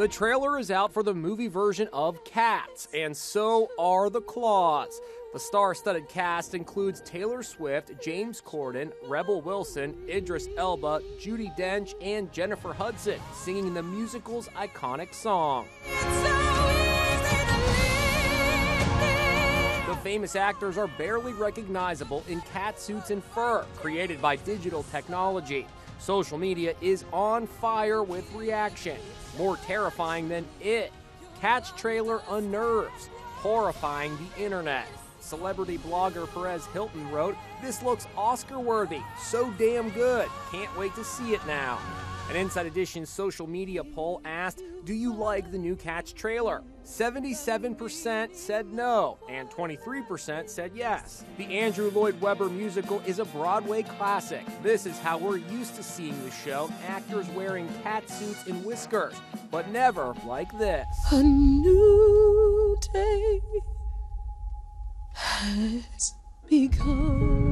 The trailer is out for the movie version of Cats, and so are the claws. The star studded cast includes Taylor Swift, James Corden, Rebel Wilson, Idris Elba, Judi Dench, and Jennifer Hudson, singing the musical's iconic song. Famous actors are barely recognizable in cat suits and fur, created by digital technology. Social media is on fire with reaction. More terrifying than it. Cat's trailer unnerves, horrifying the internet. Celebrity blogger Perez Hilton wrote, This looks Oscar worthy. So damn good. Can't wait to see it now. An Inside Edition social media poll asked, Do you like the new Cats trailer? 77% said no, and 23% said yes. The Andrew Lloyd Webber musical is a Broadway classic. This is how we're used to seeing the show actors wearing cat suits and whiskers, but never like this. A new day has begun.